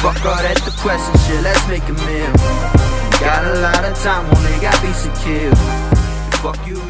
Fuck all that depressing shit, let's make a meal. Got a lot of time, only got beats to kill. Fuck you